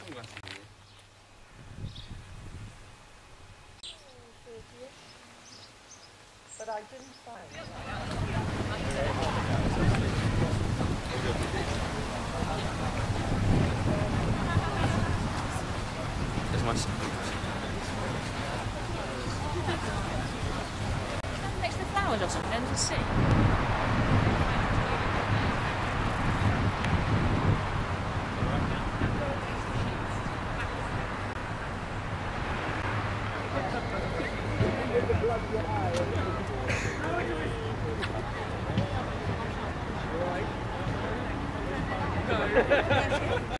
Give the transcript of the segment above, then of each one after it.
sunglasses here. But I didn't find it. Much. Or something, and just see. Ha, ha, ha.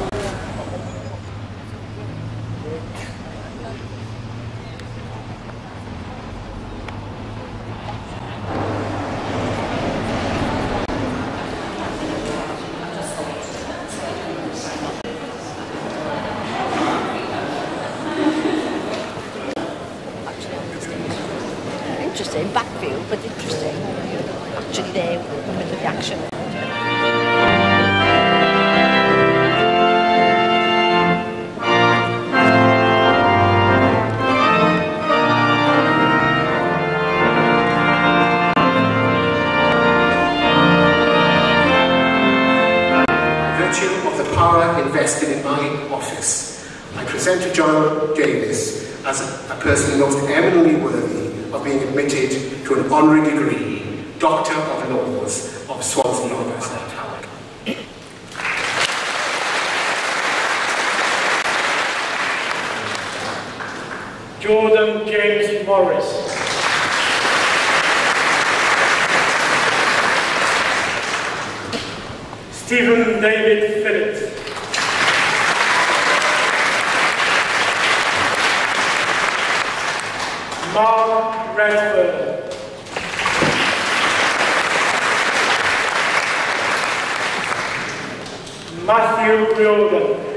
Interesting, backfield, but interesting. Actually there, with the action. virtue of the power invested in my office, I present to John Davis as a, a person most eminently worthy of being admitted to an honorary degree, Doctor of Laws of Swansea University. Jordan James Morris. Stephen David Phillips. Mark Redfern. Matthew Riordan.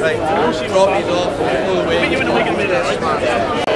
Right, drop these off, all the way.